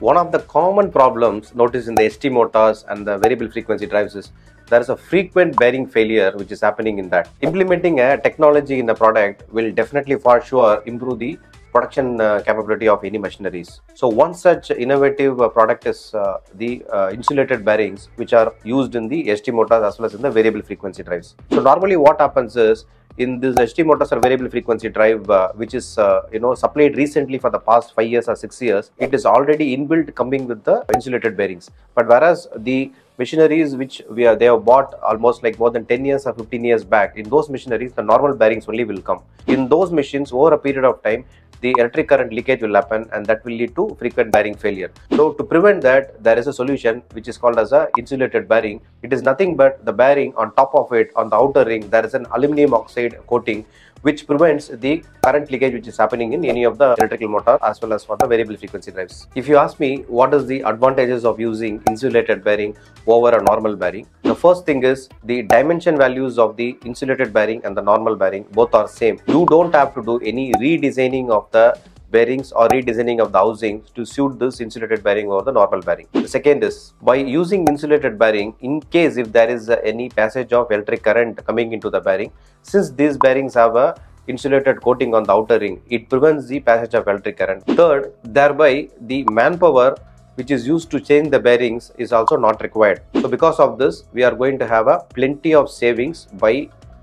One of the common problems noticed in the ST motors and the variable frequency drives is there is a frequent bearing failure which is happening in that. Implementing a technology in the product will definitely for sure improve the production uh, capability of any machineries. So one such innovative uh, product is uh, the uh, insulated bearings which are used in the ST motors as well as in the variable frequency drives. So normally what happens is in this HT motors are variable frequency drive uh, which is uh, you know supplied recently for the past 5 years or 6 years it is already inbuilt coming with the insulated bearings. But whereas the machineries which we are they have bought almost like more than 10 years or 15 years back in those machineries the normal bearings only will come in those machines over a period of time the electric current leakage will happen and that will lead to frequent bearing failure. So to prevent that, there is a solution which is called as a insulated bearing. It is nothing but the bearing on top of it, on the outer ring, there is an aluminum oxide coating which prevents the current leakage which is happening in any of the electrical motor as well as for the variable frequency drives. If you ask me what is the advantages of using insulated bearing over a normal bearing, the first thing is the dimension values of the insulated bearing and the normal bearing both are same. You don't have to do any redesigning of the bearings or redesigning of the housing to suit this insulated bearing or the normal bearing. The second is by using insulated bearing in case if there is any passage of electric current coming into the bearing since these bearings have a insulated coating on the outer ring it prevents the passage of electric current. Third thereby the manpower which is used to change the bearings is also not required. So because of this we are going to have a plenty of savings by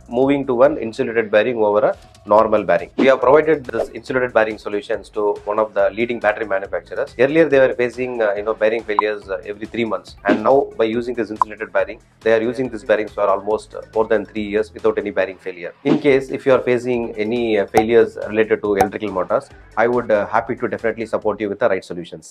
moving to an insulated bearing over a normal bearing. We have provided this insulated bearing solutions to one of the leading battery manufacturers. Earlier they were facing uh, you know bearing failures uh, every 3 months and now by using this insulated bearing they are using these bearings for almost uh, more than 3 years without any bearing failure. In case if you are facing any uh, failures related to electrical motors I would uh, happy to definitely support you with the right solutions.